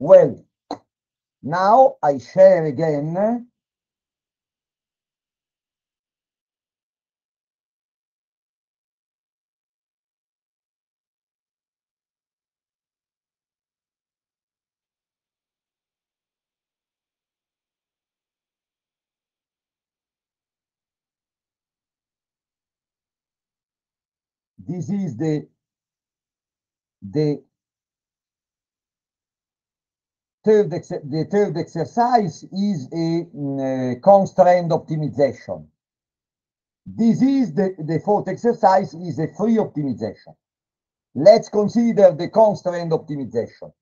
Well, now I share again. This is the the third the third exercise is a mm, uh, constraint optimization. This is the, the fourth exercise is a free optimization. Let's consider the constraint optimization.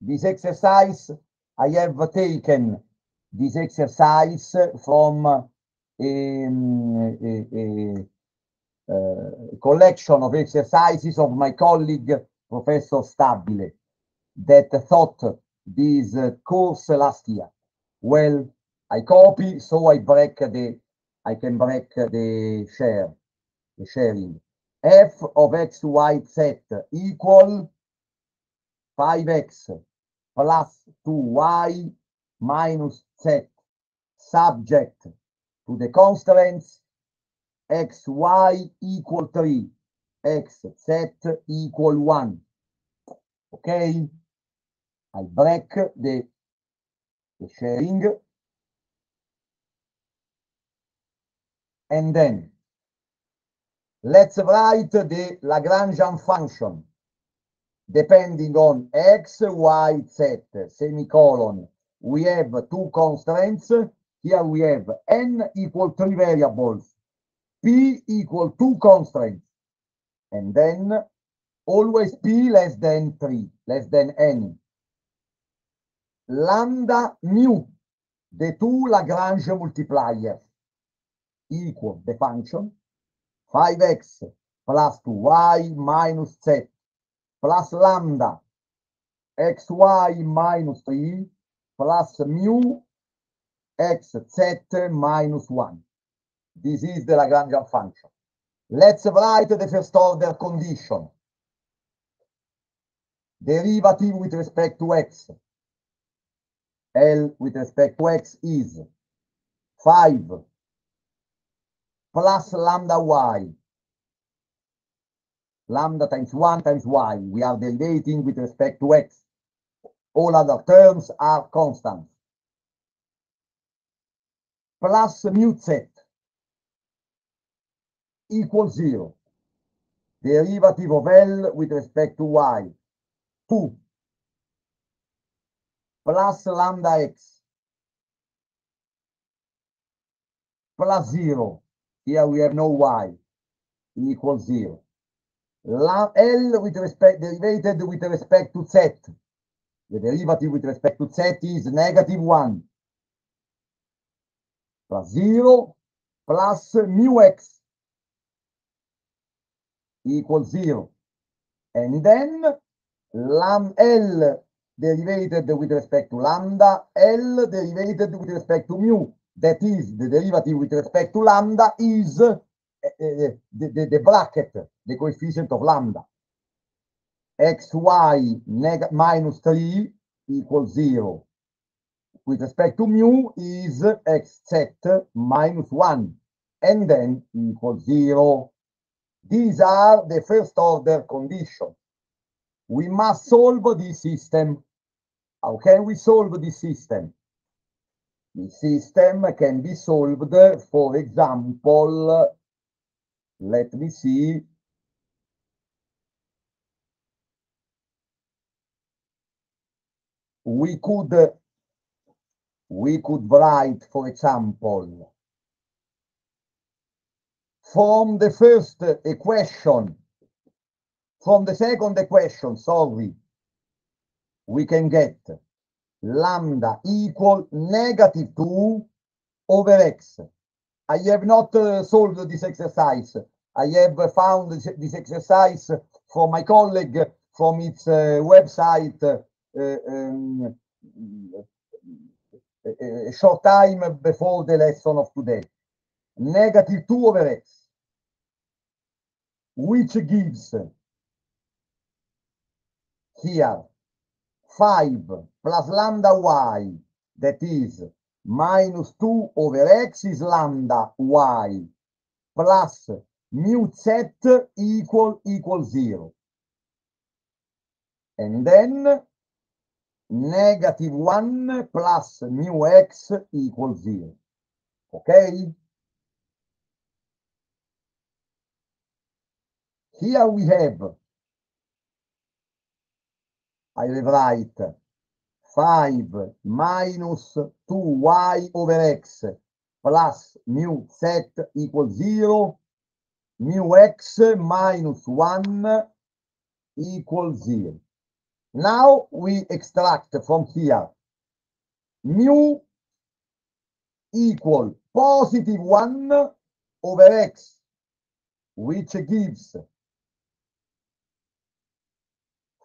This exercise, I have taken this exercise from um, a, a- a collection of exercises of my colleague, Professor Stabile, that thought this course last year. Well, I copy, so I break the, I can break the share, the sharing. f of x, y, z equal 5x plus 2y minus z subject to the constraints x, y equal 3, x, z equal 1. Okay? I break the, the sharing. And then let's write the Lagrangian function depending on x, y, z, semicolon. We have two constraints. Here we have n equal three variables, p equal two constraints, and then always p less than three, less than n. Lambda mu, the two Lagrange multipliers, equal the function 5x plus 2y minus z plus lambda xy minus 3 plus mu xz minus 1. This is the Lagrangian function. Let's write the first order condition. Derivative with respect to x. L with respect to x is 5 plus lambda y. Lambda times 1 times y. We are derivating with respect to x. All other terms are constants. Plus mu z equals 0. Derivative of L with respect to y. 2 plus lambda x plus 0. Here we have no y equals 0. La L with respect derivated with respect to z. The derivative with respect to z is negative 1 plus 0 plus mu x equals 0. And then lam L derivated with respect to lambda, L derivated with respect to mu. That is, the derivative with respect to lambda is uh, the, the, the bracket, the coefficient of lambda. xy minus 3 equals 0. With respect to mu is xz minus 1 and then equals 0. These are the first order conditions. We must solve this system. How can we solve this system? The system can be solved, for example, let me see. We could, we could write, for example, from the first equation, from the second equation, sorry, we can get lambda equal negative 2 over x. I have not uh, solved this exercise. I have found this, exercise from my colleague from its uh, website uh, um, a, a short time before the lesson of today. Negative 2 over x, which gives here 5 plus lambda y, that is minus 2 over x is lambda y, plus mu z equal equal 0. And then negative 1 plus mu x equals 0. Okay? Here we have, I will write 5 minus 2y over x plus mu z equals 0, mu x minus 1 equals 0. Now we extract from here. Mu equal positive 1 over x, which gives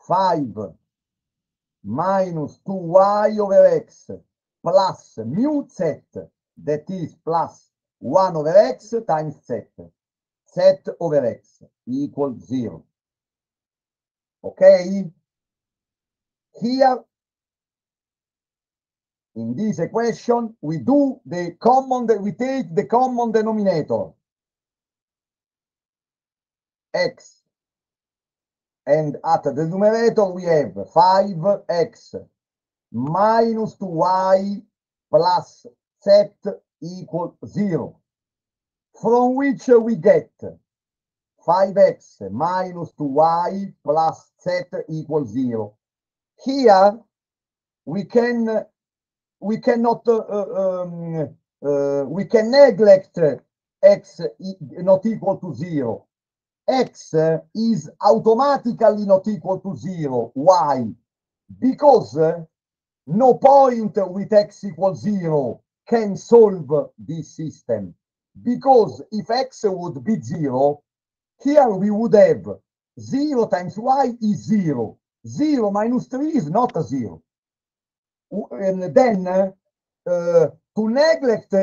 5 minus 2y over x plus mu z, that is plus 1 over x times z, z over x equals 0. Okay? Here, in this equation, we do the common, we take the common denominator, x, and at the numerator we have 5x minus 2y plus z equal 0, from which we get 5x minus 2y plus z equals 0. Here we can we cannot uh, um, uh, we can neglect x not equal to 0 x is automatically not equal to 0 why? Because no point with x equals 0 can solve this system. Because if x would be 0 here we would have 0 times y is 0 0 minus 3 is not a 0. And then uh, to neglect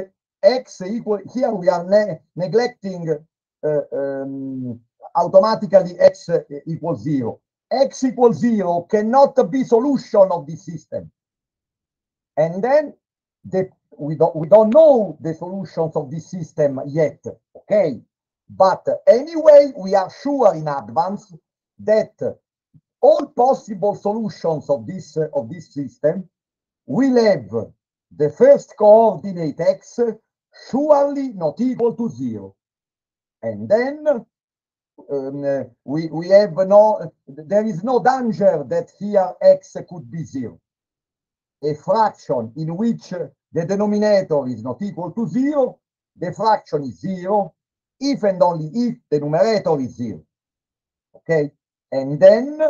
x equal, here we are ne neglecting uh, um, automatically x equals 0. x equals 0 cannot be solution of this system. And then the, we, don't, we don't know the solutions of this system yet, okay? But anyway, we are sure in advance that all possible solutions of this uh, of this system will have the first coordinate x surely not equal to zero and then um, uh, we we have no there is no danger that here x could be zero. A fraction in which the denominator is not equal to zero the fraction is zero if and only if the numerator is zero. Okay? And then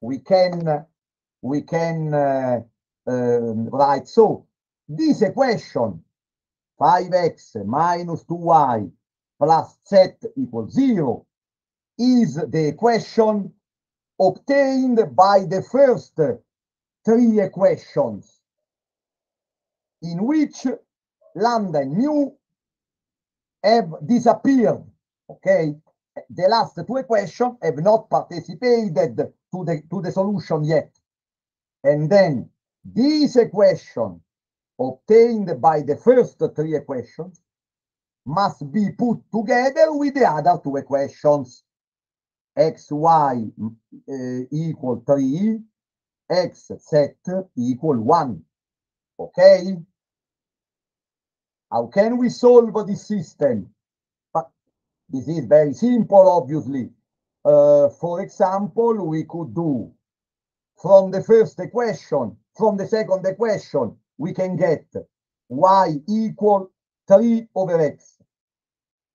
we can we can uh, uh, write so this equation 5x minus 2y plus z equals 0 is the equation obtained by the first three equations in which lambda and mu have disappeared okay the last two equations have not participated to the, to the solution yet. And then this equation obtained by the first three equations must be put together with the other two equations. xy uh, equal 3, x z equal 1. Okay? How can we solve this system? But this is very simple, obviously. Uh, for example, we could do from the first equation, from the second equation, we can get y equal 3 over x.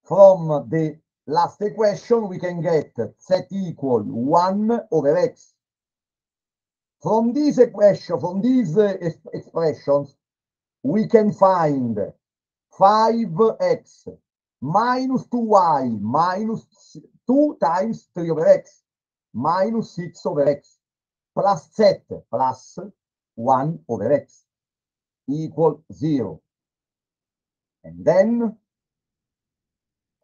From the last equation, we can get z equal 1 over x. From this equation, from these uh, expressions, we can find 5x minus 2y minus 2 times 3 over x minus 6 over x plus z plus 1 over x equal 0. And then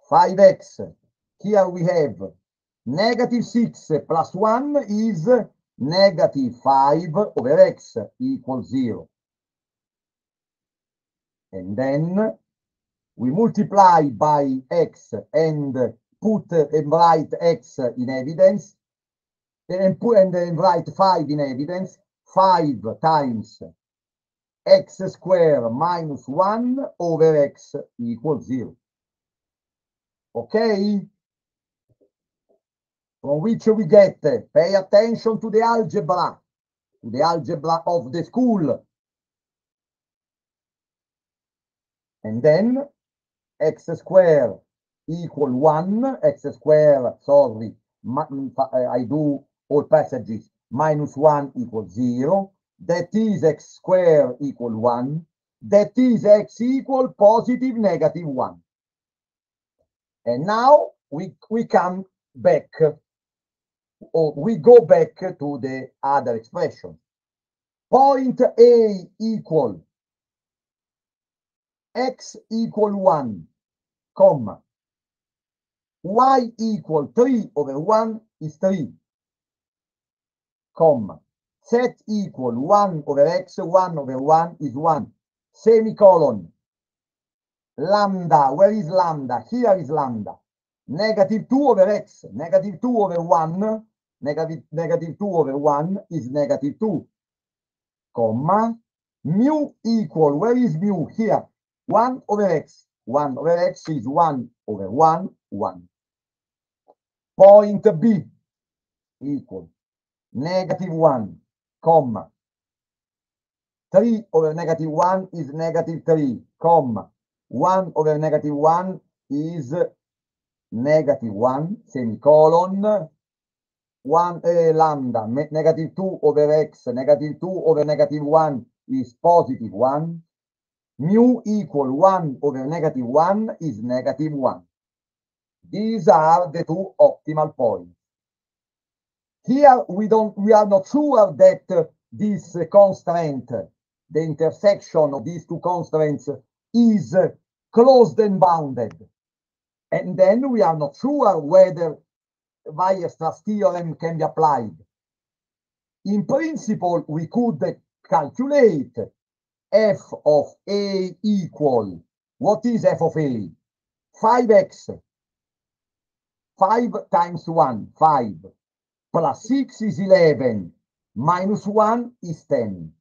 5x. Here we have negative 6 plus 1 is negative 5 over x equals 0. And then we multiply by x and put and write x in evidence and put and then write 5 in evidence 5 times x square minus 1 over x equals 0 okay from which we get pay attention to the algebra to the algebra of the school and then x square equal 1, x square, sorry, mm, eh, I do all passages, minus 1 equals 0. That is x square equal 1. That is x equal positive negative 1. And now we, we come back, or we go back to the other expression. Point A equal x equal 1, comma, y equal 3 over 1 is 3, comma, z equal 1 over x, 1 over 1 is 1, semicolon, lambda, where is lambda? Here is lambda. Negative 2 over x, negative 2 over 1, negative, negative 2 over 1 is negative 2, comma, mu equal, where is mu? Here, 1 over x. 1 over x is 1 over 1, 1. Point B equal negative 1, comma. 3 over negative 1 is negative 3, comma. 1 over negative 1 is negative 1, semicolon. 1 uh, lambda, negative 2 over x, negative 2 over negative 1 is positive 1 mu equal 1 over negative 1 is negative 1. These are the two optimal points. Here we don't we are not sure that uh, this uh, constraint, the intersection of these two constraints is closed and bounded. And then we are not sure whether Weierstrass theorem can be applied. In principle, we could calculate f of a equal, what is f of a? 5x, 5 times 1, 5, plus 6 is 11, minus 1 is 10.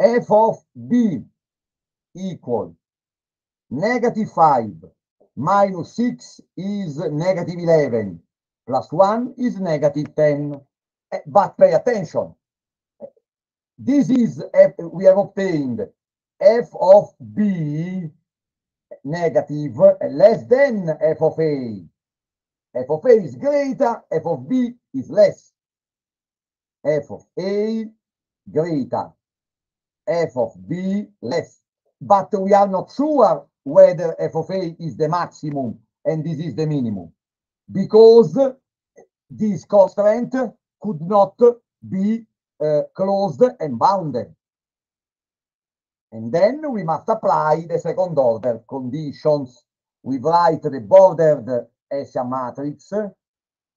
f of b equal, negative 5, minus 6 is negative 11, plus 1 is negative 10. Eh, but pay attention, this is, F, we have obtained f of b negative less than f of a. f of a is greater, f of b is less. f of a greater, f of b less. But we are not sure whether f of a is the maximum and this is the minimum because this constraint could not be uh, closed and bounded. And then we must apply the second order conditions. We write the bordered Hessian matrix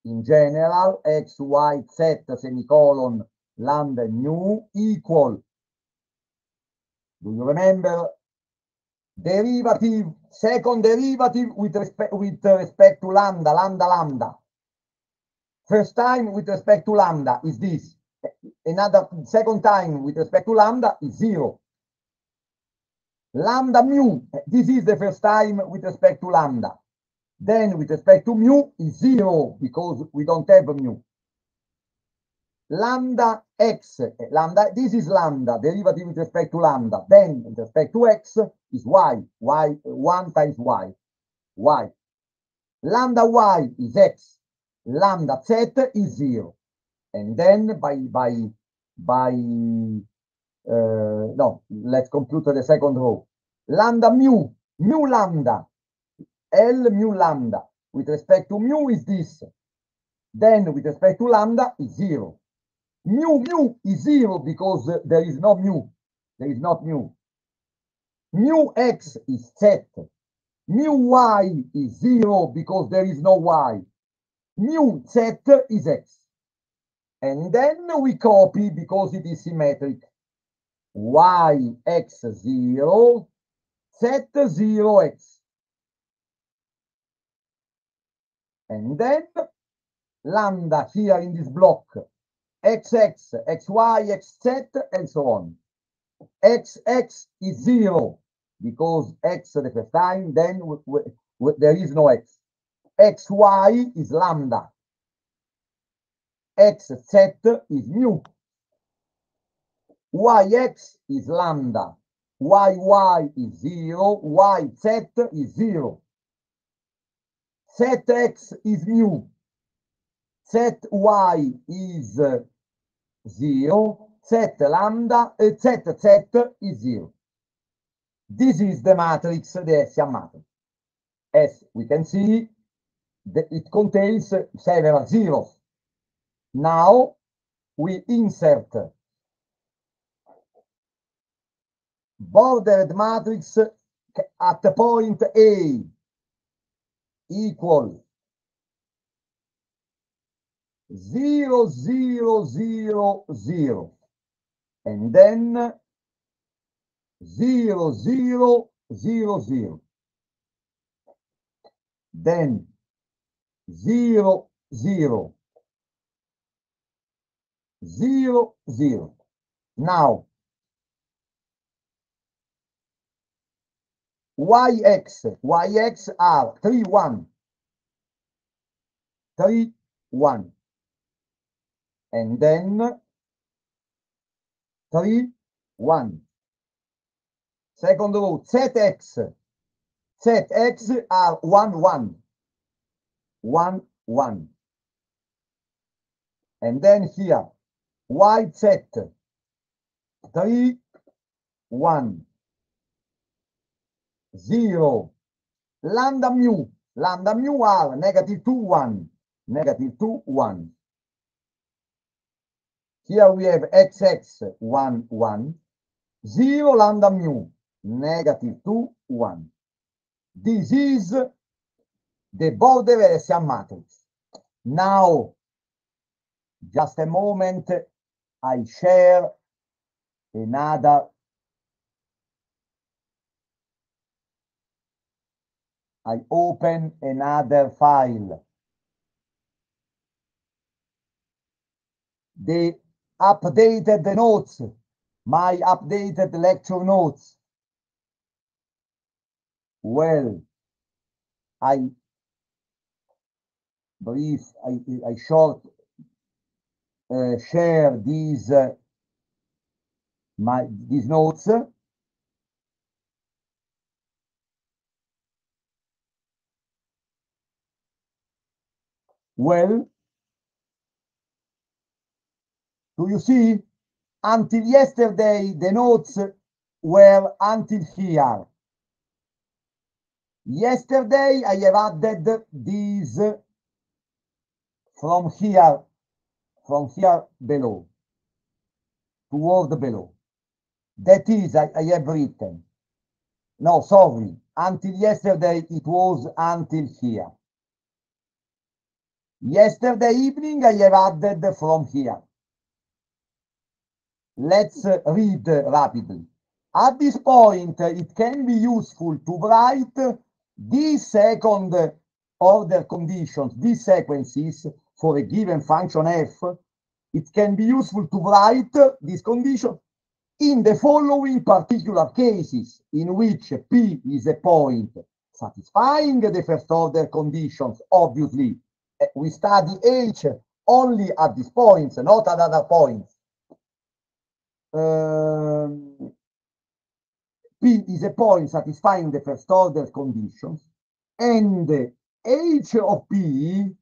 in general, x, y, z, semicolon, lambda, mu equal. Do you remember? Derivative, second derivative with respect with respect to lambda, lambda, lambda. First time with respect to lambda is this another second time with respect to lambda is zero. Lambda mu, this is the first time with respect to lambda. Then with respect to mu is zero because we don't have mu. Lambda x, lambda, this is lambda, derivative with respect to lambda. Then with respect to x is y, y, 1 times y, y. Lambda y is x, lambda z is zero. And then by by by uh, no let's compute the second row. Lambda mu mu lambda l mu lambda. With respect to mu is this. Then with respect to lambda is zero mu mu is zero because uh, there is no mu. There is not mu. Mu x is z mu y is zero because there is no y. Mu z is x. And then we copy because it is symmetric. y x 0, z 0 x. And then lambda here in this block, xx, xy, xz, and so on. xx is 0 because x the first time, then there is no x. xy is lambda. xz is mu. yx is lambda. yy is 0. yz is 0. zx is mu. Zy is 0. z lambda, uh, zz is 0. This is the matrix, the Hessian matrix. As we can see, the, it contains several zeros. Now we insert bordered matrix at point A equal 0, 0, 0, 0. And then 0, 0, 0, 0. Then 0, 0. 0, 0. Now, yx, yx are 3, 1. 3, 1. And then 3, 1. Second row, zx. zx are 1, 1. 1, 1. And then here, yz, 3, 1, 0. Lambda mu, lambda mu are negative 2, 1, negative 2, 1. Here we have xx 1, 1, 0 lambda mu, negative 2, 1. This is the border Hessian matrix. Now, just a moment, I share another I open another file. The updated the notes, my updated lecture notes. Well, I brief, I, I short uh, share these uh, my these notes. Well, do you see? Until yesterday, the notes were until here. Yesterday, I have added these from here, from here below, toward below. That is, I, I have written. No, sorry. Until yesterday, it was until here. Yesterday evening, I have added from here. Let's read rapidly. At this point, it can be useful to write these second order conditions, these sequences for a given function f. It can be useful to write this condition in the following particular cases in which P is a point satisfying the first order conditions, obviously, we study H only at these points, not at other points. Ehm, P is a point satisfying the first order conditions, and H of P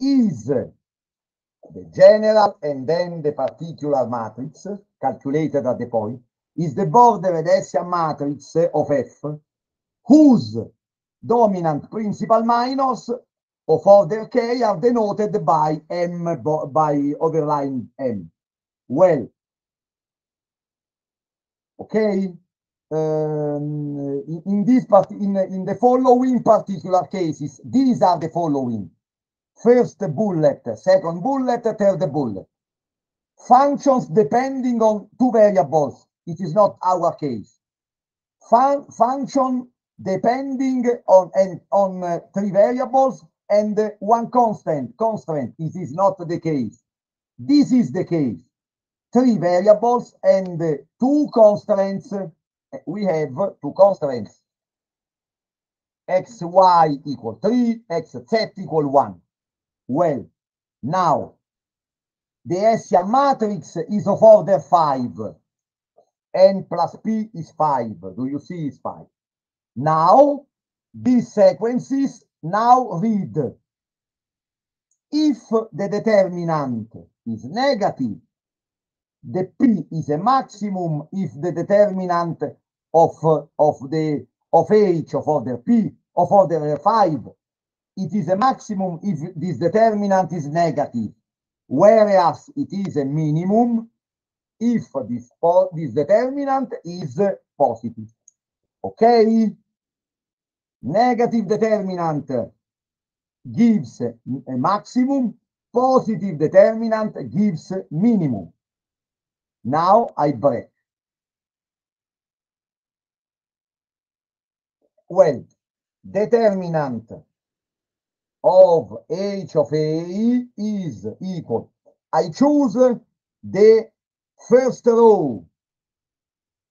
is the general and then the particular matrix calculated at the point, is the bordered Hessian matrix of F, whose dominant principal minors of order k are denoted by m by overline m. Well, okay. Um, in, this part, in, in the following particular cases, these are the following. first bullet, second bullet, third bullet. Functions depending on two variables. It is not our case. Fun function depending on and on uh, three variables and uh, one constant. Constant. This is not the case. This is the case. Three variables and two constraints. We have two constraints. x, y equal 3, x, z equal 1. Well, now, the Hessian matrix is of order 5. n plus p is 5. Do you see it's 5? Now, these sequences now read if the determinant is negative, the p is a maximum if the determinant of, of the of h of order p of order 5 it is a maximum if this determinant is negative. Whereas it is a minimum if this, this determinant is positive. Okay? Negative determinant gives a maximum positive determinant gives minimum now i break well, determinant of h of a is equal. I choose the first row,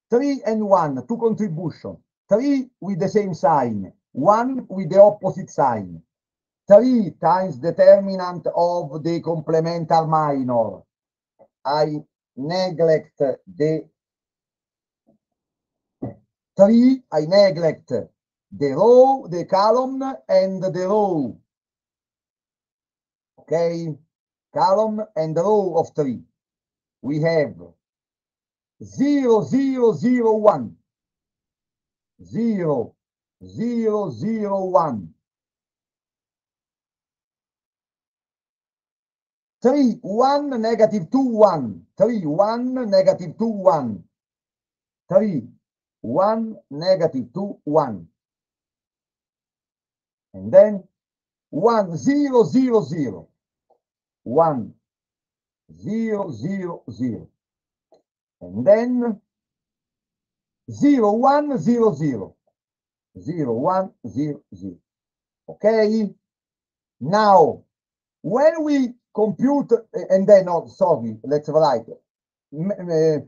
3 and 1, two contribution, 3 with the same sign, 1 with the opposite sign. 3 times determinant of the complementar minor. I neglect the 3, I neglect the row, the column, and the row. Okay, column and row of three. We have 0, 0, 0, 1. 0, 0, 0, 1. 3, 1, negative 2, 1. 3, 1, negative 2, 1. 3, 1, negative 2, 1 and then one zero zero zero. One zero zero zero. And then zero one zero zero. Zero one zero zero. Okay. Now when we compute and then oh sorry let's write uh,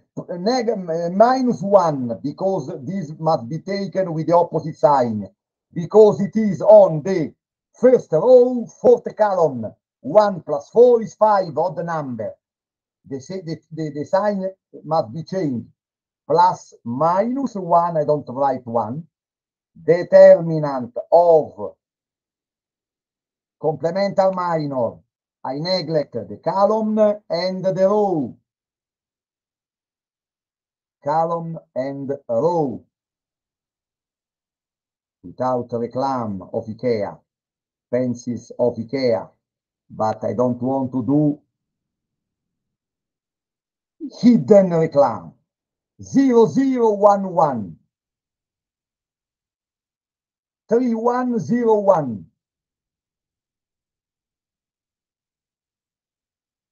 minus one because this must be taken with the opposite sign because it is on the first row, fourth column. 1 plus 4 is 5, odd number. The, the, the, the sign must be changed. Plus minus 1, I don't write 1. Determinant of complemental minor. I neglect the column and the row. Column and row. Without reclam of IKEA, fences of IKEA, but I don't want to do hidden reclam. 0011 3101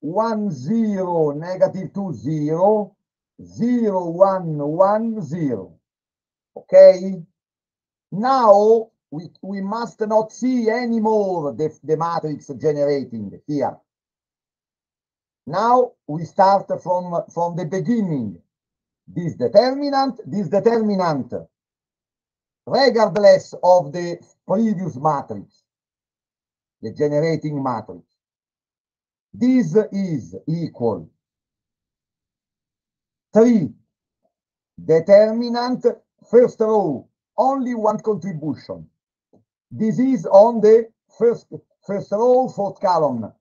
one zero negative two zero zero one one zero okay now we, we must not see anymore the, the matrix generating here. Now we start from, from the beginning. This determinant, this determinant, regardless of the previous matrix, the generating matrix. This is equal 3 determinant first row only one contribution. This is on the first, first row, fourth column.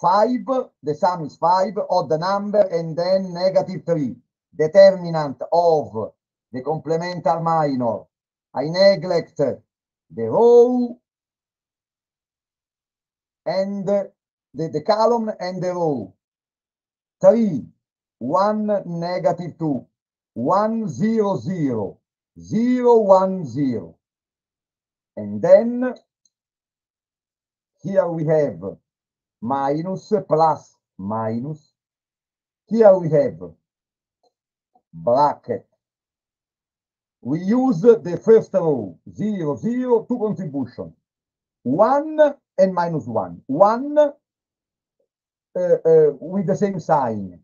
Five, the sum is five, odd number, and then negative three. Determinant of the complementar minor. I neglect the row and the, the column and the row. Three, one, negative two, one, zero, zero. 0, 1, 0. And then here we have minus plus minus. Here we have bracket. We use the first row, 0, 0, two contribution, 1 and minus 1. 1 uh, uh, Eh, eh, with the same sign,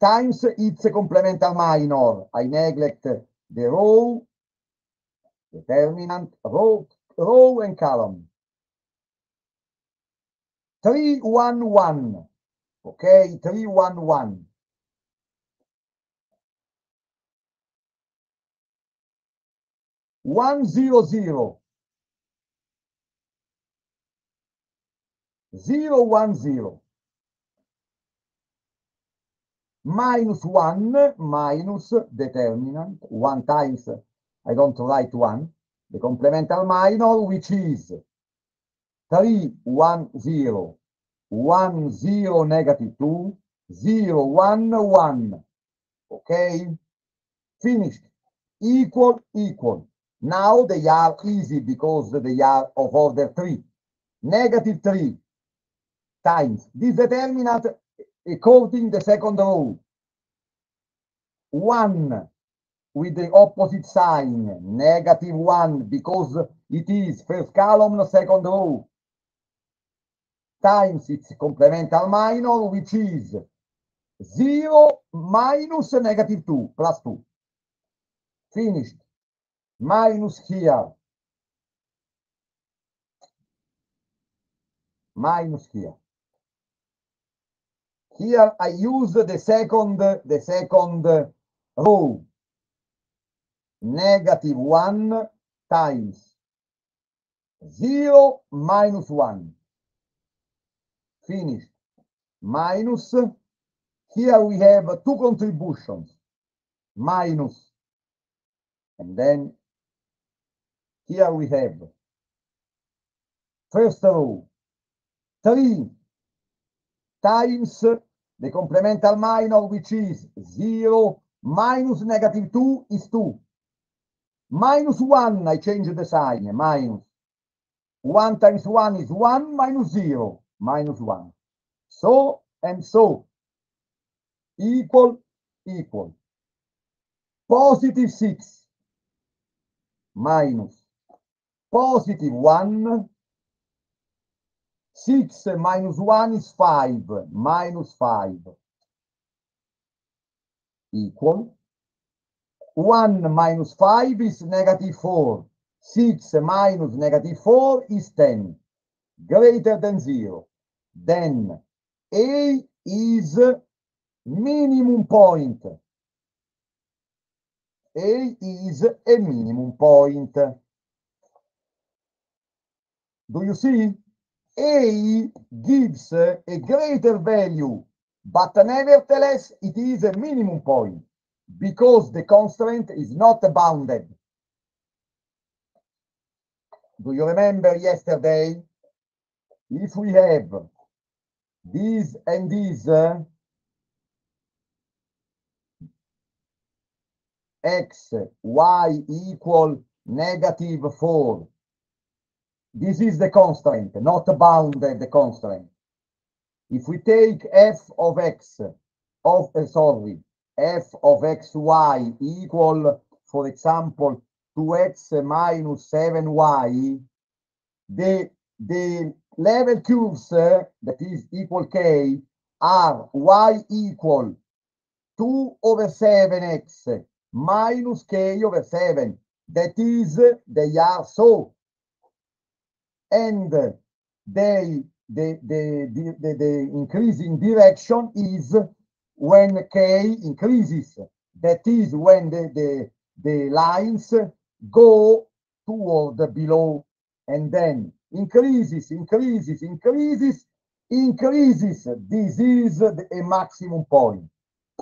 times its a complemental minor. I neglect the row, determinant, row, row and column. 3, 1, 1. Okay, 3, 1, 1. One zero zero zero one zero minus one minus determinant one times I don't write one the complemental minor which is three one zero. One zero negative two zero one one. Okay? Finished. Equal equal. Now they are easy because they are of order 3. Negative 3 times. This determinant according the second row. 1 with the opposite sign, negative 1 because it is first column, second row, times its complemental minor, which is 0 minus negative 2, plus 2. Finished minus here, minus here. Here I use the second, the second row, negative 1 times 0 minus 1. Finished. Minus, here we have two contributions, Minus. and then here we have first row 3 times the complemental minor which is 0 minus negative 2 is 2 minus 1 I change the sign minus. 1 times 1 is 1 minus 0 minus 1 so and so. Equal equal. Positive 6 minus. Positive 1, 6 eh, minus 1 is 5, minus 5 equal. 1 minus 5 is negative 4. 6 minus negative 4 is 10, greater than 0. Then A is minimum point. A is a minimum point. Do you see? A gives a greater value, but nevertheless it is a minimum point because the constraint is not bounded. Do you remember yesterday? If we have this and this, uh, x, y equal negative 4, this is the constraint, not bounded the constraint. If we take f of x of uh, sorry, f of xy equal, for example, 2x minus 7y, the the level curves uh, that is equal k are y equal 2 over 7x minus k over 7. That is, they are so and the, the, the, the, the increasing direction is when k increases. That is when the, the, the lines go toward below and then increases, increases, increases, increases. This is a maximum point.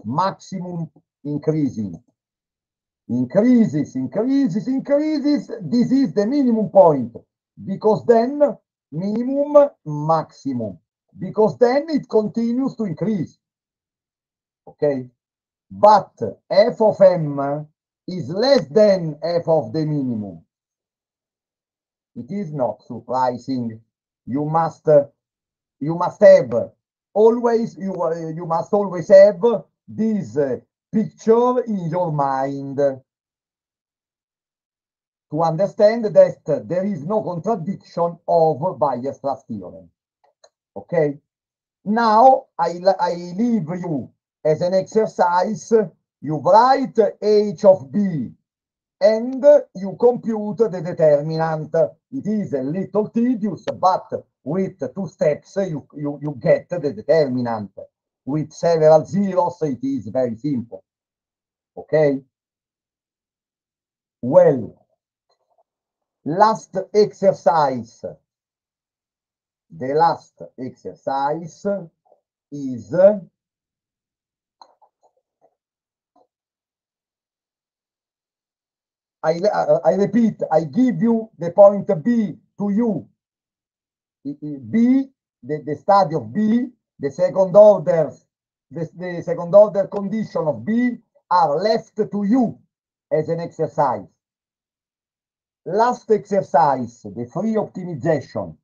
Maximum increasing. Increases, increases, increases. This is the minimum point because then minimum maximum. Because then it continues to increase. Okay? But f of m is less than f of the minimum. It is not surprising. You must uh, you must have always, you, uh, you must always have this uh, picture in your mind to understand that there is no contradiction of Weierstrass theorem. Okay? Now, I, I leave you as an exercise, you write h of b and you compute the determinant. It is a little tedious, but with two steps, you, you, you get the determinant. With several zeros, it is very simple. Okay? Well, last exercise. The last exercise is I, I repeat, I give you the point B to you. B, the, the study of B, the second order, the, the second order condition of B are left to you as an exercise. Last exercise, the free optimization.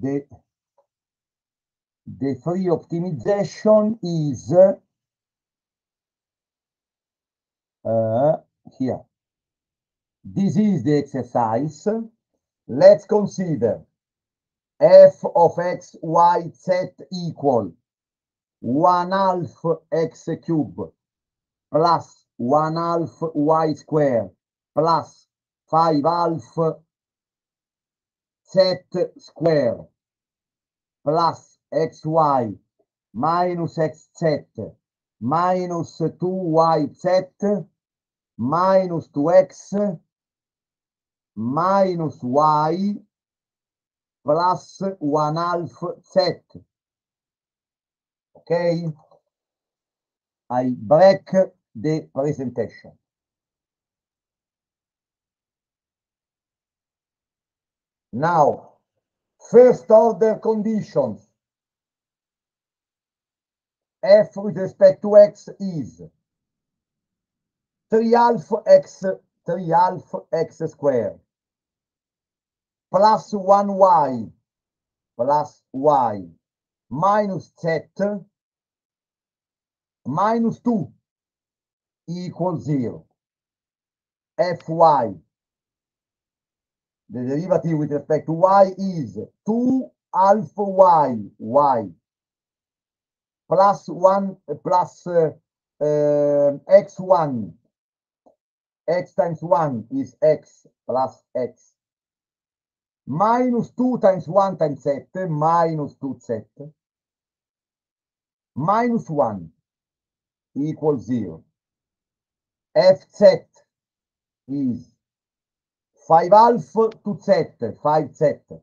The the free optimization is uh, here. This is the exercise. Let's consider f of x, y, z equal 1 half x cube plus 1 half y square plus 5 half z square plus xy minus xz minus 2yz minus 2x minus y plus 1 half z. Okay? I break the presentation. Now, first order conditions. f with respect to x is 3 half x 3 half x squared. Plus 1y plus y. Minus z minus 2 equals 0 fy the derivative with respect to y is 2 alpha y, y, plus 1 plus uh, uh, x1, x times 1 is x plus x, minus 2 times 1 times z, minus 2z, minus 1 equals 0. fz is 5 half to z, 5z.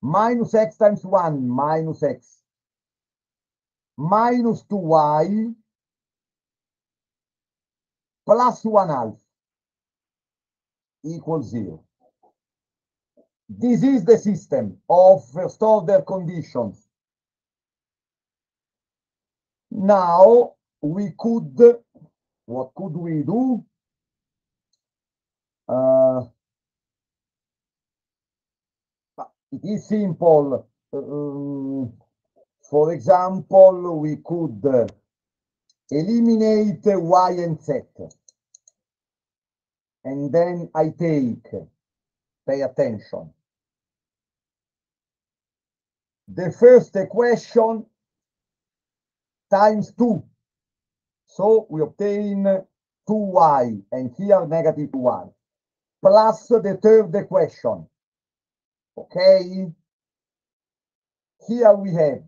Minus x times 1, minus x. Minus 2y plus 1 half equals 0. This is the system of first order conditions. Now we could, what could we do? Uh, it is simple. Um, for example, we could uh, eliminate y and z. And then I take, pay attention, the first equation times 2. So we obtain 2y and here negative 2y plus the third equation. Okay? Here we have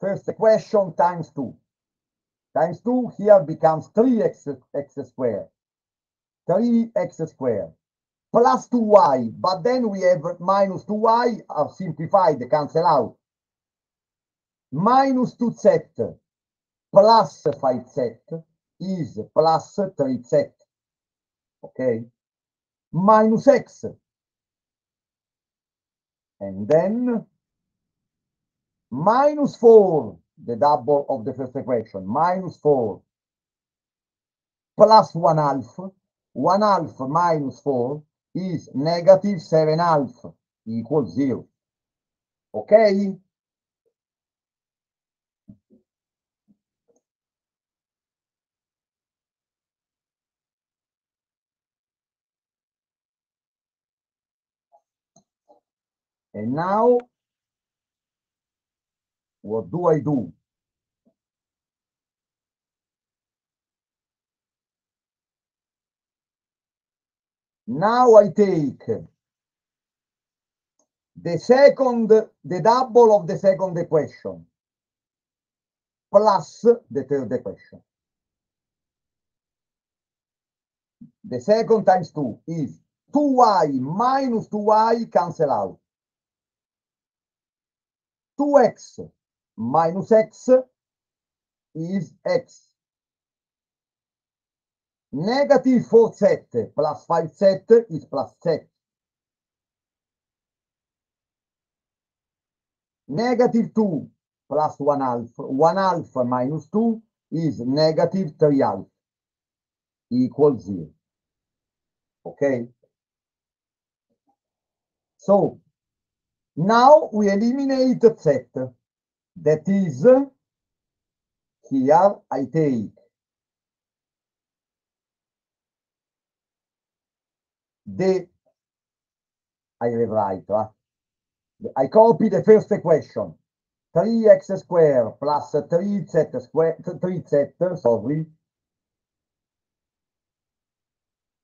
first equation times 2. Times 2 here becomes 3x x squared. 3x squared plus 2y, but then we have minus 2y are simplified, cancel out. minus 2z plus 5z is plus 3z. Okay? Minus x. And then minus 4, the double of the first equation, minus 4 plus 1 half. 1 half minus 4 is negative 7 half equals 0. Okay? And now, what do I do? Now I take the second, the double of the second equation plus the third equation. The second times 2 is 2y minus 2y cancel out. 2x minus x is x. Negative 4z plus 5z is plus z. Negative 2 plus 1 half. 1 half minus 2 is negative 3 half equals 0. Okay? So, now we eliminate z. That is, here I take. The, I rewrite, uh, I copy the first equation, 3x square plus 3z square, 3z, sorry,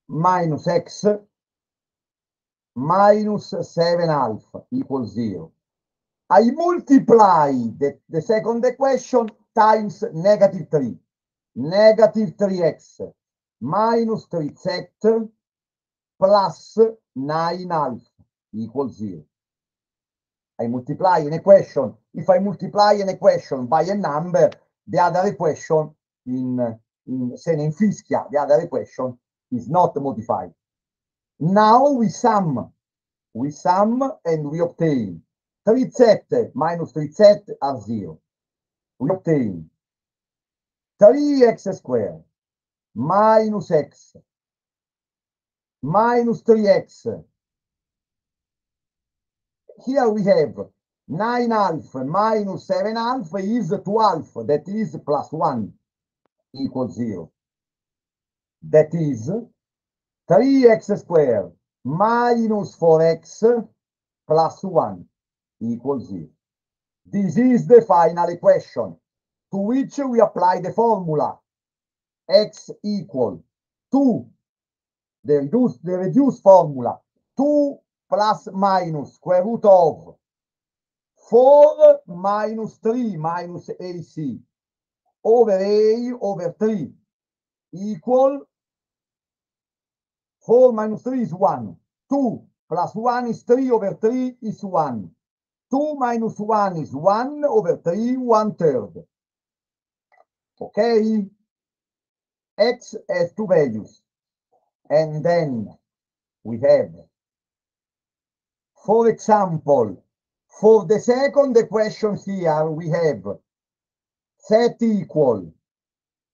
minus x minus 7 half equals 0. I multiply the, the second equation times negative 3. Negative 3x minus 3z plus 9 half equals 0. I multiply an equation. If I multiply an equation by a number, the other equation in, in se ne infischia, the other equation is not modified. Now we sum. We sum and we obtain 3z minus 3z are 0. We obtain 3x squared minus x minus 3x. Here we have 9 half minus 7 half is 2 half, that is plus 1 equals 0. That is 3x squared minus 4x plus 1 equals 0. This is the final equation to which we apply the formula x equal 2, the reduced, the reduced formula, 2 plus minus square root of 4 minus 3 minus AC over A over 3 equal 4 minus 3 is 1. 2 plus 1 is 3 over 3 is 1. 2 minus 1 is 1 over 3, 1 third. Okay? X has two values. And then we have, for example, for the second equation here, we have set equal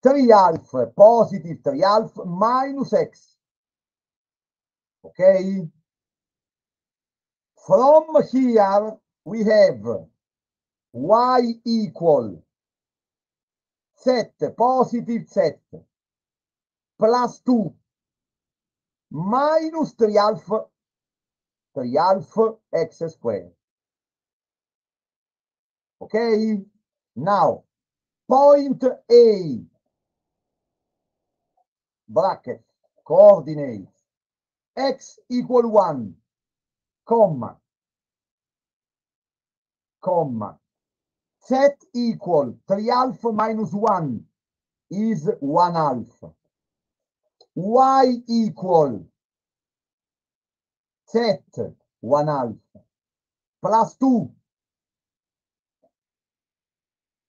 3 half positive 3 half minus x. Okay? From here, we have y equal z positive z plus 2 minus 3 half 3 half x squared. Okay? Now, point A, bracket, coordinates, x equal 1, comma, comma, z equal 3 half minus 1 is 1 half. y equal z 1 half plus 2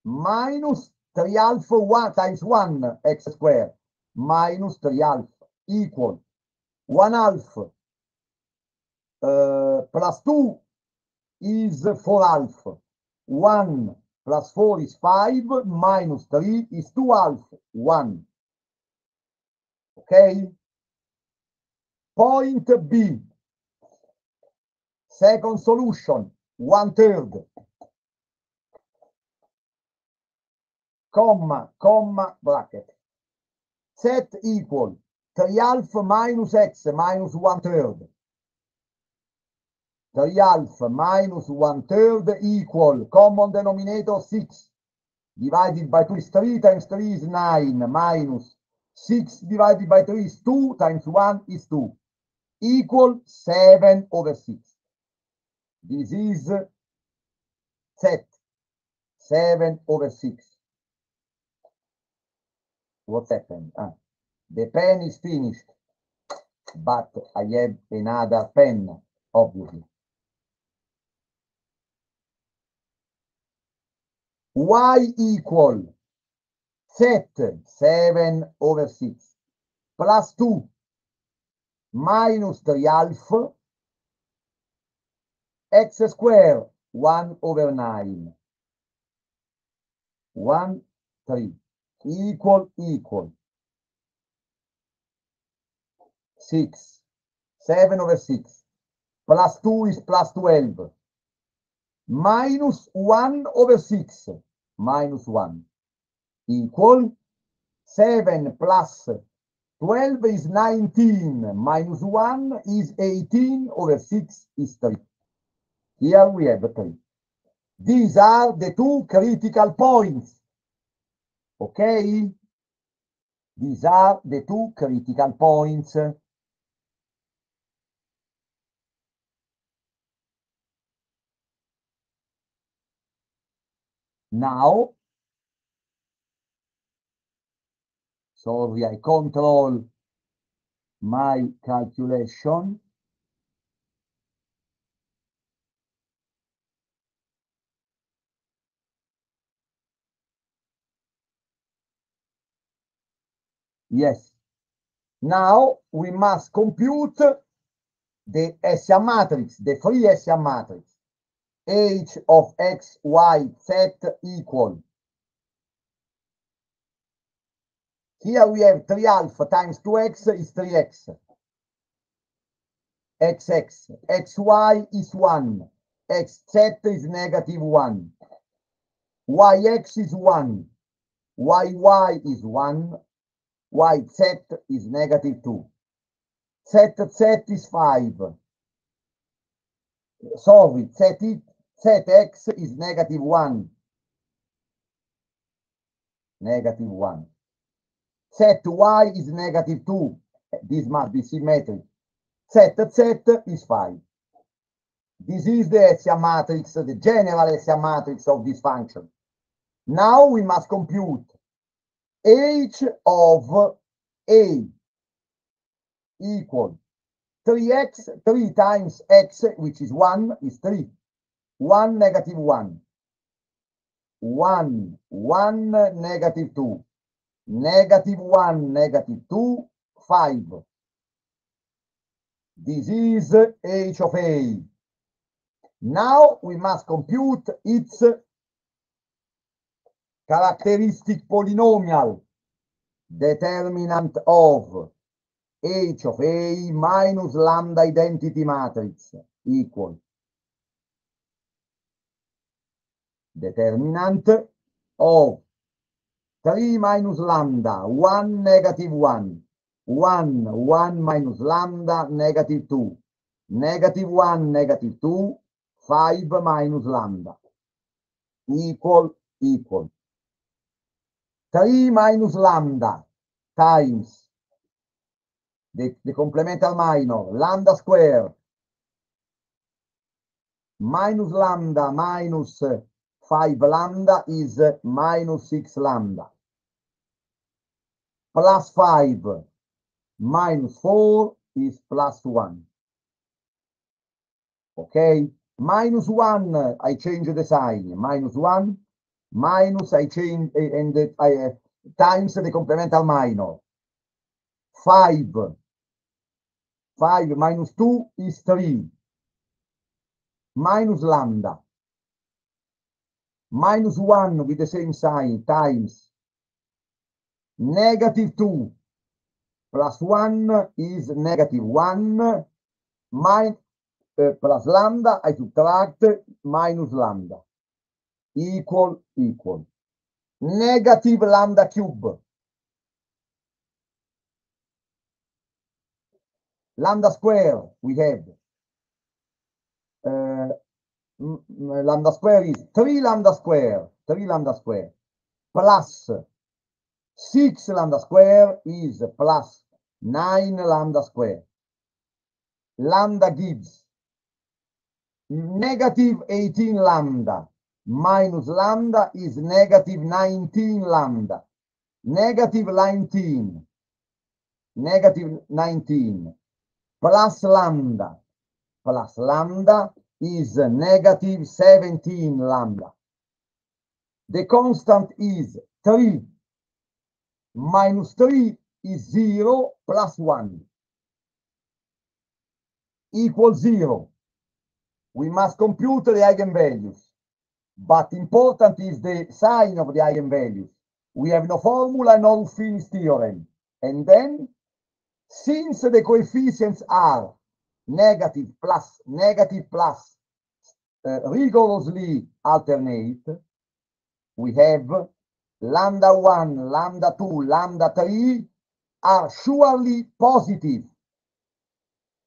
minus 3 alpha 1 times 1 x square minus 3 alpha equal 1 alpha uh, plus 2 is 4 alpha. 1 plus 4 is 5 minus 3 is 2 alpha. 1. Okay? Point B. Second solution, one third. Comma, comma, bracket. Set equal 3 alpha minus x minus one third. 3 alpha third equal common denominator 6 divided by 2 is 3 times 3 is 9 minus 6 divided by 3 is 2 times 1 is 2 equal 7 over 6. This is set 7 over 6. What happened? Ah, the pen is finished, but I have another pen, obviously. y equal set 7 over 6 plus 2 minus 3 alpha x square 1 over 9 1 3 equal equal 6 7 over 6 plus 2 is plus 12 minus 1 over 6 minus 1 equal 7 plus 12 is 19 minus 1 is 18 over 6 is 3. Here we have 3. These are the two critical points. Okay? These are the two critical points. Now, sorry, I control my calculation. Yes. Now we must compute the Hessian matrix, the free Hessian matrix. H of x, y, z equal. Here we have 3 alpha times 2x is 3x. xx, xy is 1, xz is negative 1, yx is 1, yy is 1, yz is negative 2, zz is 5. Sorry, z zx is negative 1. Negative 1. Set y is negative 2. This must be symmetric. Set z is 5. This is the Hessian matrix, the general Hessian matrix of this function. Now we must compute h of a equal 3x, 3 times x, which is 1, is 3. 1 negative 1. 1, 1 negative 2. Negative 1 negative 2, 5. This is h of a. Now we must compute its characteristic polynomial determinant of h of a minus lambda identity matrix equal determinant of 3 minus lambda, 1 negative 1, 1, 1 minus lambda, negative 2, negative 1, negative 2, 5 minus lambda, equal, equal. 3 minus lambda times the, the complemental minor, lambda square, minus lambda minus 5 lambda is minus 6 lambda. Plus 5 minus 4 is plus 1. Okay? Minus 1, I change the sign. Minus 1 minus I change eh, and I, uh, times the complemental minor. 5. 5 minus 2 is 3. Minus lambda. Minus 1 with the same sign times. Negative 2 plus 1 is negative 1 min, uh, plus lambda, I subtract minus lambda. Equal equal. Negative lambda cube. Lambda square we have. Uh, lambda square is 3 lambda square 3 lambda square plus 6 lambda square is plus 9 lambda square lambda gives negative 18 lambda minus lambda is negative 19 lambda. Negative 19, negative 19 plus lambda plus lambda is negative 17 lambda. The constant is 3 minus 3 is 0 plus 1 equals 0. We must compute the eigenvalues. But important is the sign of the eigenvalues. We have no formula, no Ruffini's theorem. And then, since the coefficients are negative plus, negative plus, uh, rigorously alternate, we have lambda 1, lambda 2, lambda 3 are surely positive.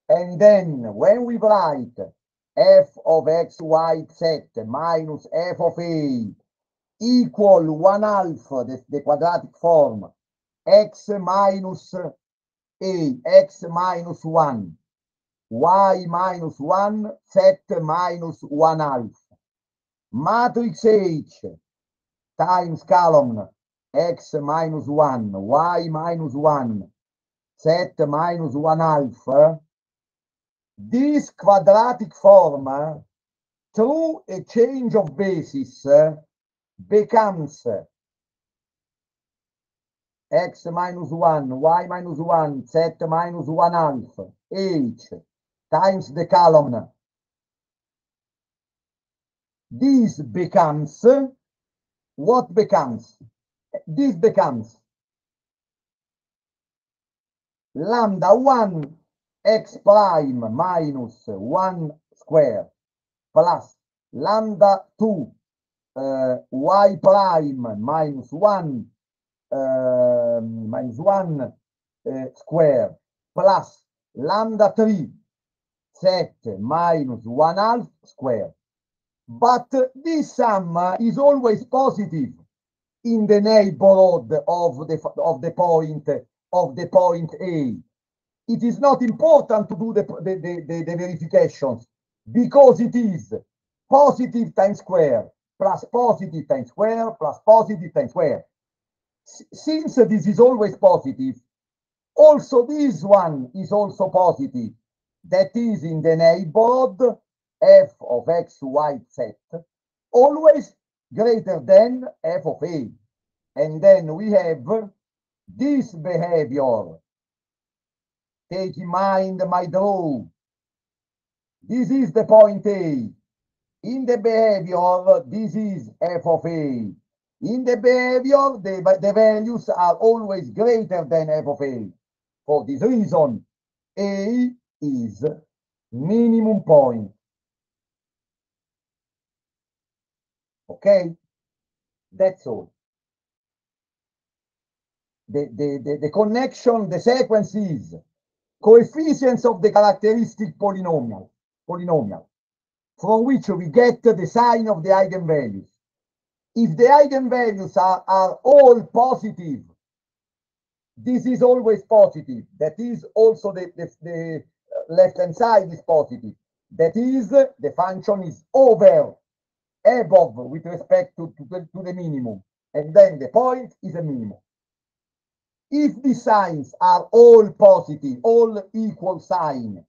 And then when we write f of x, y, z minus f of a equal 1 half, the, the quadratic form, x minus a, x minus 1, y minus 1, z minus 1 half. Matrix H times column x minus 1, y minus 1, z minus 1 half this quadratic form, through a change of basis, becomes x minus 1, y minus 1, z minus 1 half, h times the column. This becomes, what becomes? This becomes lambda 1 x prime minus 1 square plus lambda 2 uh, y prime minus 1 uh, minus 1 uh, square plus lambda 3 z minus 1 half square. But this sum is always positive in the neighborhood of the, of the point of the point A it is not important to do the, the, the, the, verifications because it is positive times square plus positive times square plus positive times square. S since this is always positive, also this one is also positive. That is in the neighborhood f of x, y, z, always greater than f of a. And then we have this behavior Take in mind my draw. This is the point A. In the behavior, this is f of A. In the behavior, the, the values are always greater than f of A. For this reason, A is minimum point. Okay? That's all. The, the, the, the connection, the sequence is coefficients of the characteristic polynomial, polynomial, from which we get the sign of the eigenvalues. If the eigenvalues are, are all positive, this is always positive. That is also the, the, the left-hand side is positive. That is, the function is over, above with respect to, to, to the minimum. And then the point is a minimum. If the signs are all positive, all equal sign,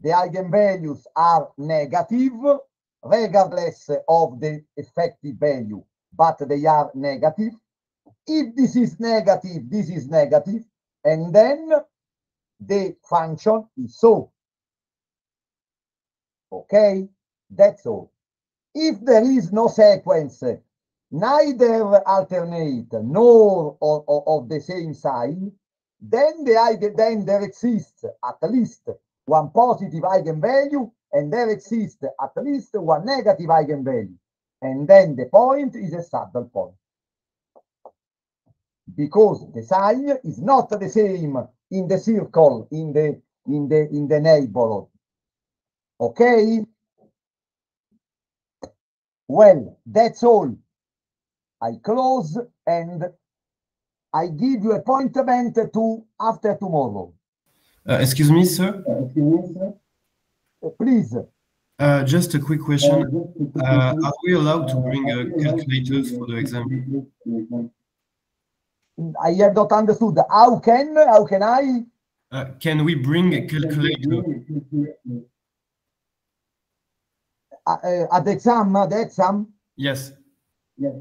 the eigenvalues are negative, regardless of the effective value. but they are negative. If this is negative, this is negative, and then the function is so. Okay, that's all. If there is no sequence, neither alternate nor of, of, the same sign, then, the, then there exists at least one positive eigenvalue and there exists at least one negative eigenvalue. And then the point is a saddle point. Because the sign is not the same in the circle, in the in the in the neighborhood. Okay? Well, that's all. I close and I give you appointment to after tomorrow. Uh, excuse me, sir. Uh, please. Uh, just a quick question. Uh, are we allowed to bring uh, calculators for the exam? I have not understood. How can how can I? Uh, can we bring a calculator? Uh, at the exam, the exam. Yes. Yes.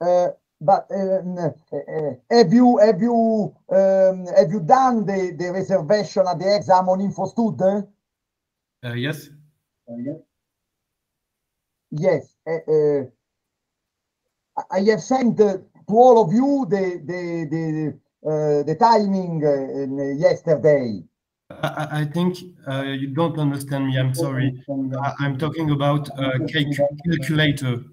Uh, but um, uh, have you have you um, have you done the, the reservation at the exam on InfoStud? Uh, yes. Yes. Uh, I have sent to all of you the the the uh, the timing uh, yesterday. I, I think uh, you don't understand me. I'm sorry. I, am talking about a calculator.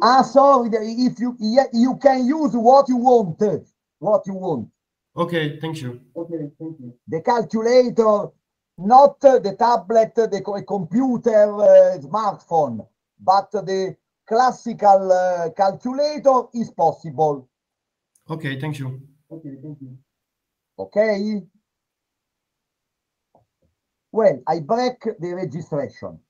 Ah, sorry. If you you can use what you want, what you want. Okay, thank you. Okay, thank you. The calculator, not the tablet, the computer, uh, smartphone, but the classical uh, calculator is possible. Okay, thank you. Okay, thank you. Okay. Well, I break the registration.